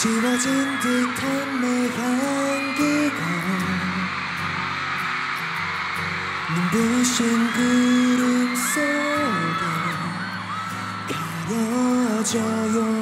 지워진 듯한 내 향기가 눈부신 구름 속에 가려져요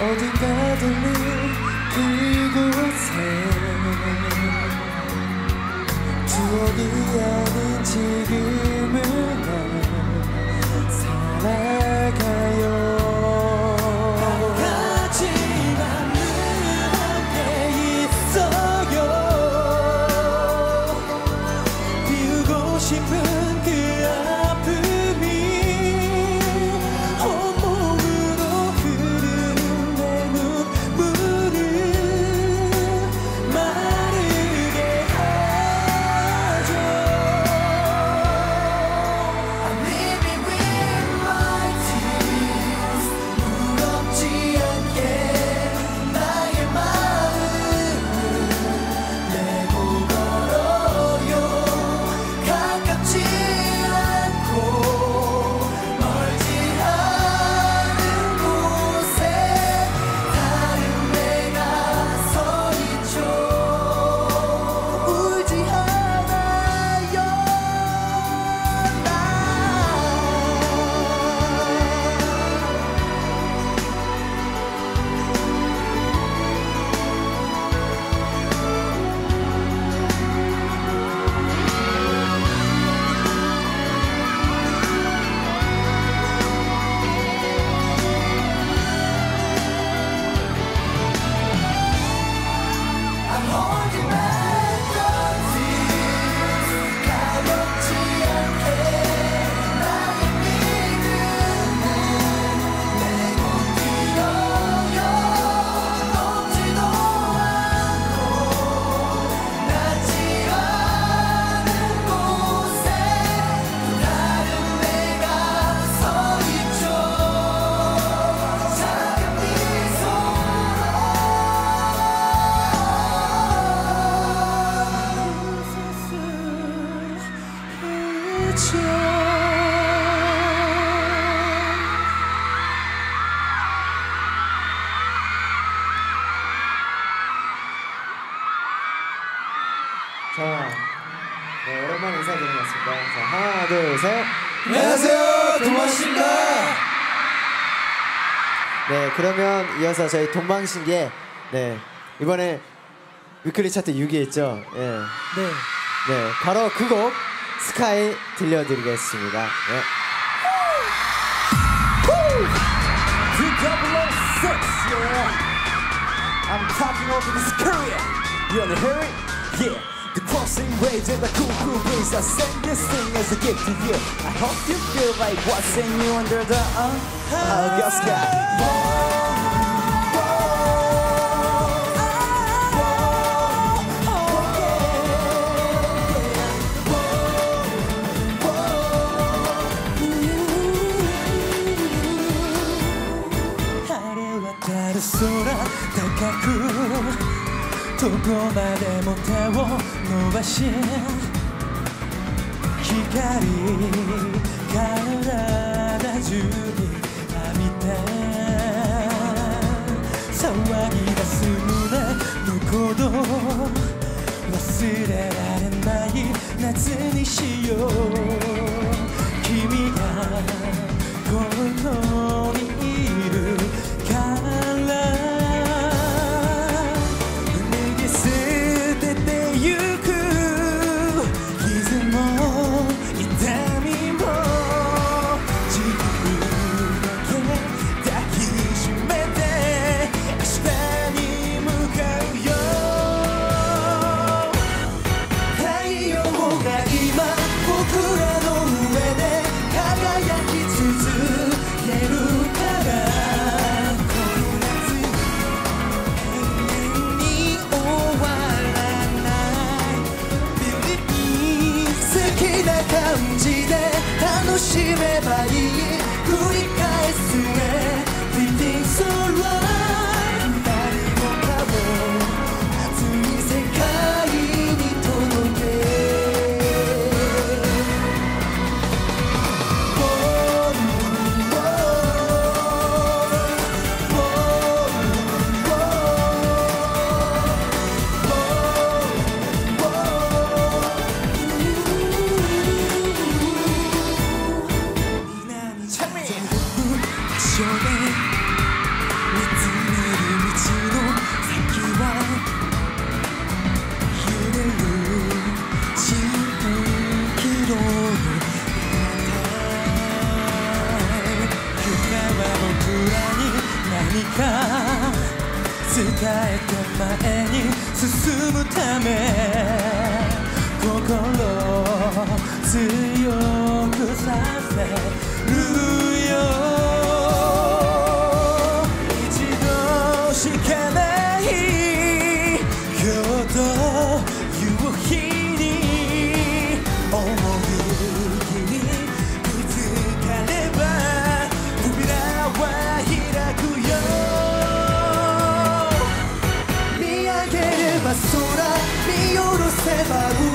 어딘가 들린 그곳에 추억이 아닌 지금 자, 네, 오랜만에 인사드리는 것 같습니다. 자, 하나, 둘, 셋. 안녕하세요, 도마씨입니다. 네, 그러면 이어서 저희 동방신기에 네 이번에 위클리 차트 6위에 있죠. 예. 네. 네, 바로 그곡 스카이 들려드리겠습니다. 네. The double O six, yeah. I'm talking over this career. You wanna hear it? Yeah. The crossing waves and the cool cool breeze. I send this thing as a gift to you. I hope you feel like what's in you under the uh, August sky. 光体中に浴びて騒ぎ出す胸の鼓動忘れられない夏にしよう 조심해봐 이 우리가 있음에 えて前に進むため心を強くさせ σε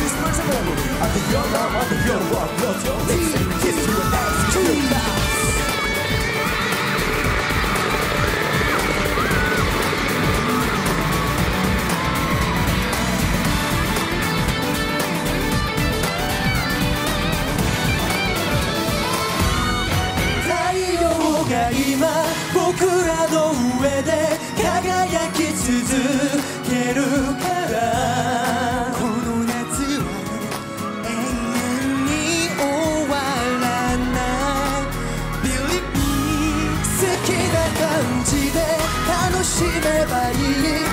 He's merciful. I think you're love, I think you're not your love. 期待白衣。